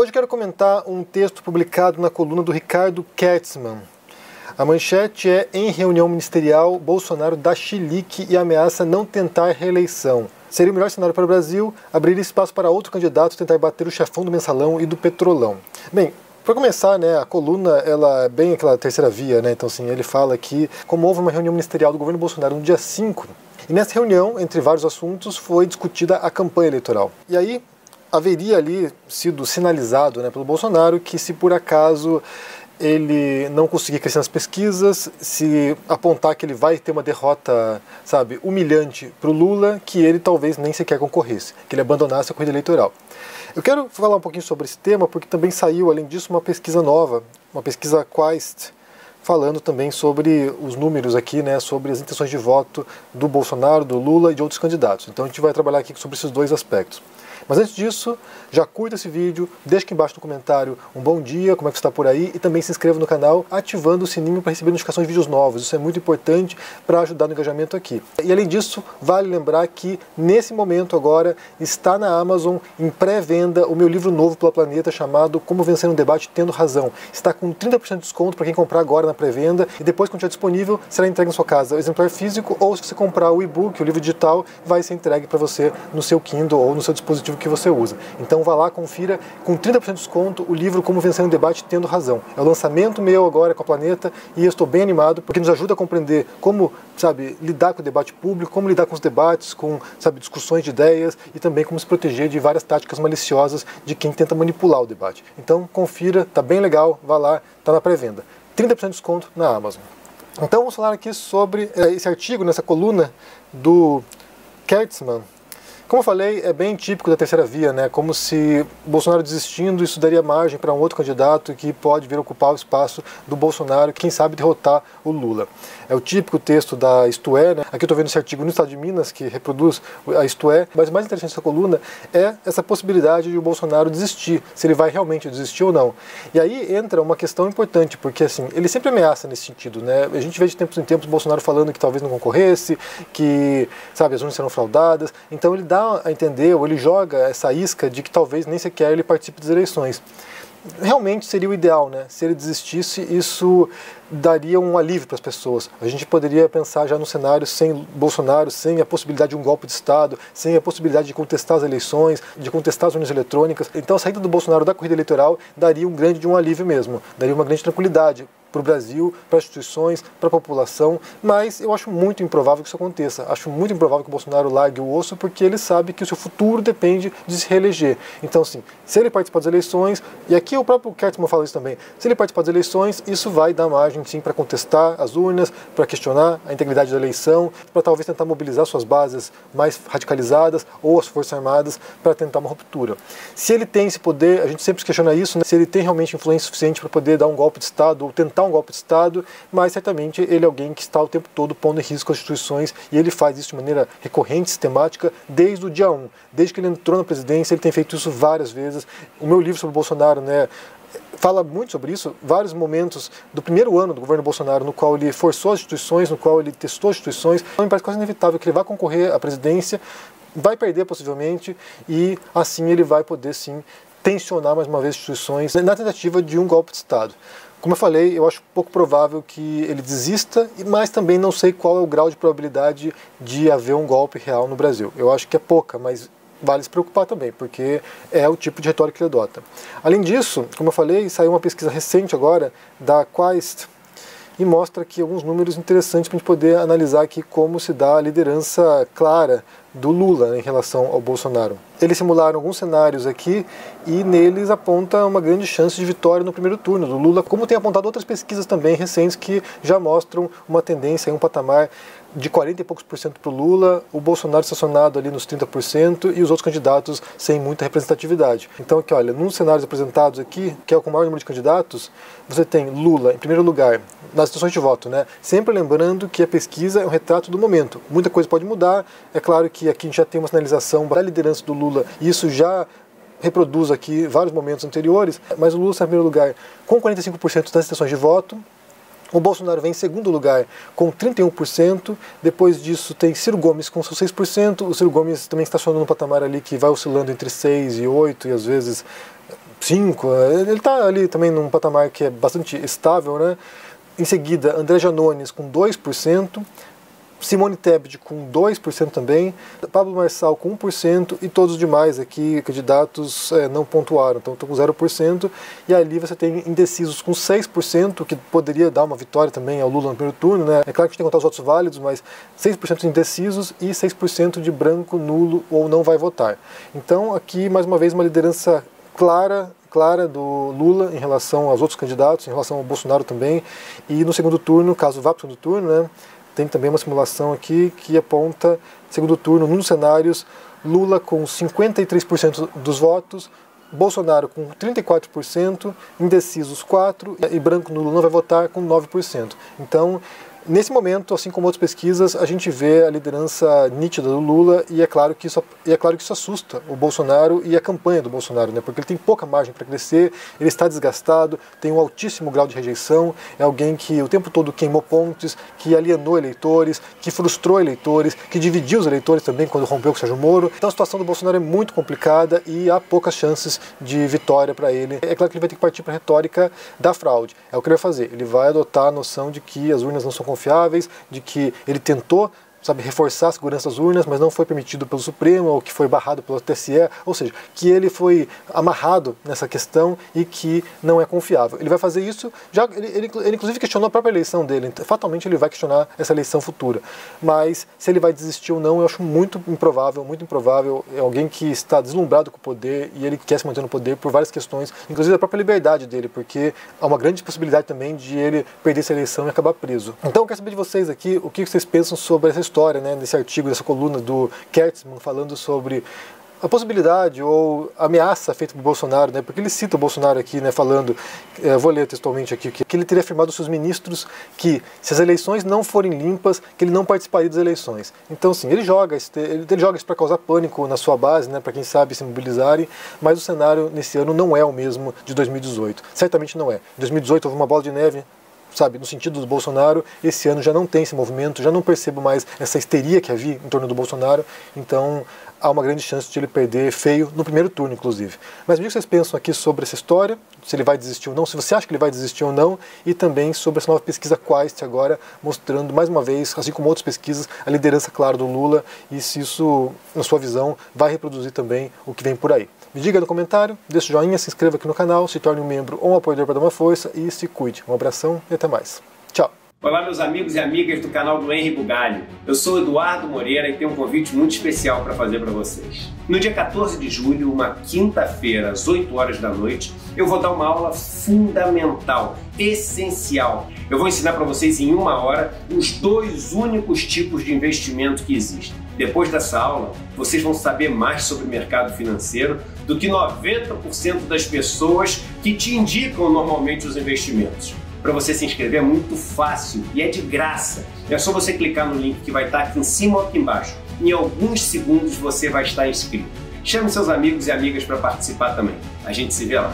Hoje quero comentar um texto publicado na coluna do Ricardo Kertzmann. A manchete é: Em reunião ministerial, Bolsonaro dá chilique e ameaça não tentar reeleição. Seria o melhor cenário para o Brasil, abrir espaço para outro candidato tentar bater o chefão do mensalão e do petrolão. Bem, para começar, né, a coluna ela é bem aquela terceira via, né? Então assim, ele fala que como houve uma reunião ministerial do governo Bolsonaro no dia 5, e nessa reunião, entre vários assuntos, foi discutida a campanha eleitoral. E aí, haveria ali sido sinalizado né, pelo Bolsonaro que se por acaso ele não conseguir crescer nas pesquisas, se apontar que ele vai ter uma derrota, sabe, humilhante para o Lula, que ele talvez nem sequer concorresse, que ele abandonasse a corrida eleitoral. Eu quero falar um pouquinho sobre esse tema porque também saiu, além disso, uma pesquisa nova, uma pesquisa Quaest, falando também sobre os números aqui, né, sobre as intenções de voto do Bolsonaro, do Lula e de outros candidatos. Então a gente vai trabalhar aqui sobre esses dois aspectos. Mas antes disso, já curta esse vídeo, deixa aqui embaixo no comentário um bom dia, como é que está por aí, e também se inscreva no canal ativando o sininho para receber notificações de vídeos novos. Isso é muito importante para ajudar no engajamento aqui. E além disso, vale lembrar que nesse momento agora está na Amazon em pré-venda o meu livro novo pela Planeta chamado Como Vencer um Debate Tendo Razão. Está com 30% de desconto para quem comprar agora na pré-venda e depois quando estiver disponível será entregue na sua casa o exemplar físico ou se você comprar o e-book, o livro digital, vai ser entregue para você no seu Kindle ou no seu dispositivo que você usa. Então vá lá, confira com 30% de desconto o livro Como Vencer um Debate Tendo Razão. É o lançamento meu agora com a Planeta e eu estou bem animado porque nos ajuda a compreender como, sabe, lidar com o debate público, como lidar com os debates, com, sabe, discussões de ideias e também como se proteger de várias táticas maliciosas de quem tenta manipular o debate. Então confira, tá bem legal, vá lá, tá na pré-venda. 30% de desconto na Amazon. Então vamos falar aqui sobre é, esse artigo, nessa coluna do Kertzmann, como eu falei, é bem típico da terceira via, né? Como se Bolsonaro desistindo, isso daria margem para um outro candidato que pode vir ocupar o espaço do Bolsonaro, quem sabe derrotar o Lula. É o típico texto da Isto É, né? Aqui eu estou vendo esse artigo no Estado de Minas, que reproduz a Isto É, mas o mais interessante dessa coluna é essa possibilidade de o Bolsonaro desistir, se ele vai realmente desistir ou não. E aí entra uma questão importante, porque assim, ele sempre ameaça nesse sentido, né? A gente vê de tempos em tempos Bolsonaro falando que talvez não concorresse, que, sabe, as urnas serão fraudadas, então ele dá dá a entender, ou ele joga essa isca de que talvez nem sequer ele participe das eleições. Realmente seria o ideal, né? Se ele desistisse, isso daria um alívio para as pessoas. A gente poderia pensar já no cenário sem Bolsonaro, sem a possibilidade de um golpe de Estado, sem a possibilidade de contestar as eleições, de contestar as urnas eletrônicas. Então a saída do Bolsonaro da corrida eleitoral daria um grande de um alívio mesmo, daria uma grande tranquilidade para o Brasil, para as instituições, para a população, mas eu acho muito improvável que isso aconteça. Acho muito improvável que o Bolsonaro largue o osso, porque ele sabe que o seu futuro depende de se reeleger. Então, assim, se ele participar das eleições, e aqui o próprio Kertzmann fala isso também, se ele participar das eleições, isso vai dar margem, sim, para contestar as urnas, para questionar a integridade da eleição, para talvez tentar mobilizar suas bases mais radicalizadas ou as Forças Armadas para tentar uma ruptura. Se ele tem esse poder, a gente sempre questiona isso, né? se ele tem realmente influência suficiente para poder dar um golpe de Estado ou tentar um golpe de Estado, mas certamente ele é alguém que está o tempo todo pondo em risco as instituições e ele faz isso de maneira recorrente, sistemática, desde o dia 1. Desde que ele entrou na presidência, ele tem feito isso várias vezes. O meu livro sobre o Bolsonaro, né, fala muito sobre isso, vários momentos do primeiro ano do governo Bolsonaro, no qual ele forçou as instituições, no qual ele testou as instituições. Então, me parece quase inevitável que ele vá concorrer à presidência, vai perder possivelmente, e assim ele vai poder sim tensionar mais uma vez instituições na tentativa de um golpe de Estado. Como eu falei, eu acho pouco provável que ele desista, mas também não sei qual é o grau de probabilidade de haver um golpe real no Brasil. Eu acho que é pouca, mas vale se preocupar também, porque é o tipo de retórica que ele adota. Além disso, como eu falei, saiu uma pesquisa recente agora da Quaest e mostra aqui alguns números interessantes para a gente poder analisar aqui como se dá a liderança clara do Lula em relação ao Bolsonaro. Eles simularam alguns cenários aqui e neles aponta uma grande chance de vitória no primeiro turno do Lula, como tem apontado outras pesquisas também recentes que já mostram uma tendência, um patamar de 40 e poucos por cento para o Lula, o Bolsonaro estacionado ali nos 30% e os outros candidatos sem muita representatividade. Então aqui, olha, nos cenários apresentados aqui, que é o com o maior número de candidatos, você tem Lula em primeiro lugar nas situações de voto, né? Sempre lembrando que a pesquisa é um retrato do momento. Muita coisa pode mudar. É claro que aqui a gente já tem uma sinalização da liderança do Lula e isso já reproduz aqui vários momentos anteriores, mas o Lula está em primeiro lugar com 45% das intenções de voto, o Bolsonaro vem em segundo lugar com 31%, depois disso tem Ciro Gomes com seus 6%, o Ciro Gomes também estaciona no patamar ali que vai oscilando entre 6 e 8 e às vezes 5, ele está ali também num patamar que é bastante estável, né? Em seguida, André Janones com 2%, Simone Tebet com 2% também, Pablo Marçal com 1% e todos os demais aqui, candidatos, é, não pontuaram, então estou com 0%. E ali você tem indecisos com 6%, que poderia dar uma vitória também ao Lula no primeiro turno. Né? É claro que a gente tem que contar os votos válidos, mas 6% indecisos e 6% de branco, nulo ou não vai votar. Então aqui, mais uma vez, uma liderança clara clara do Lula em relação aos outros candidatos, em relação ao Bolsonaro também. E no segundo turno, caso vá para o segundo turno, né, tem também uma simulação aqui que aponta, segundo turno, nos cenários, Lula com 53% dos votos, Bolsonaro com 34%, indecisos 4% e branco nulo não vai votar com 9%. Então, Nesse momento, assim como outras pesquisas, a gente vê a liderança nítida do Lula e é claro que isso, é claro que isso assusta o Bolsonaro e a campanha do Bolsonaro, né? porque ele tem pouca margem para crescer, ele está desgastado, tem um altíssimo grau de rejeição, é alguém que o tempo todo queimou pontes, que alienou eleitores, que frustrou eleitores, que dividiu os eleitores também quando rompeu com o Sérgio Moro. Então a situação do Bolsonaro é muito complicada e há poucas chances de vitória para ele. É claro que ele vai ter que partir para a retórica da fraude. É o que ele vai fazer. Ele vai adotar a noção de que as urnas não são confiáveis, de que ele tentou sabe, reforçar a segurança das urnas, mas não foi permitido pelo Supremo, ou que foi barrado pelo TSE, ou seja, que ele foi amarrado nessa questão e que não é confiável. Ele vai fazer isso, já ele, ele, ele inclusive questionou a própria eleição dele, então, fatalmente ele vai questionar essa eleição futura. Mas se ele vai desistir ou não, eu acho muito improvável, muito improvável, é alguém que está deslumbrado com o poder e ele quer se manter no poder por várias questões, inclusive a própria liberdade dele, porque há uma grande possibilidade também de ele perder essa eleição e acabar preso. Então eu quero saber de vocês aqui o que vocês pensam sobre essa história, né, nesse artigo, nessa coluna do Kertzmann, falando sobre a possibilidade ou ameaça feita por Bolsonaro, né, porque ele cita o Bolsonaro aqui, né, falando, eh, vou ler textualmente aqui, que, que ele teria afirmado aos seus ministros que se as eleições não forem limpas, que ele não participaria das eleições. Então, sim, ele joga, ele, ele joga isso para causar pânico na sua base, né, para quem sabe se mobilizarem, mas o cenário nesse ano não é o mesmo de 2018. Certamente não é. Em 2018 houve uma bola de neve sabe, no sentido do Bolsonaro, esse ano já não tem esse movimento, já não percebo mais essa histeria que havia em torno do Bolsonaro, então há uma grande chance de ele perder feio no primeiro turno, inclusive. Mas o que vocês pensam aqui sobre essa história, se ele vai desistir ou não, se você acha que ele vai desistir ou não, e também sobre essa nova pesquisa Quaist agora, mostrando mais uma vez, assim como outras pesquisas, a liderança clara do Lula e se isso, na sua visão, vai reproduzir também o que vem por aí. Me diga no comentário, deixe o joinha, se inscreva aqui no canal, se torne um membro ou um apoiador para dar uma força e se cuide. Um abração e até mais. Olá, meus amigos e amigas do canal do Henri Bugalho. Eu sou Eduardo Moreira e tenho um convite muito especial para fazer para vocês. No dia 14 de julho, uma quinta-feira, às 8 horas da noite, eu vou dar uma aula fundamental, essencial. Eu vou ensinar para vocês em uma hora os dois únicos tipos de investimento que existem. Depois dessa aula, vocês vão saber mais sobre o mercado financeiro do que 90% das pessoas que te indicam normalmente os investimentos. Para você se inscrever é muito fácil e é de graça. É só você clicar no link que vai estar aqui em cima ou aqui embaixo. Em alguns segundos você vai estar inscrito. Chame seus amigos e amigas para participar também. A gente se vê lá.